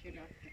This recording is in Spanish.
sí, la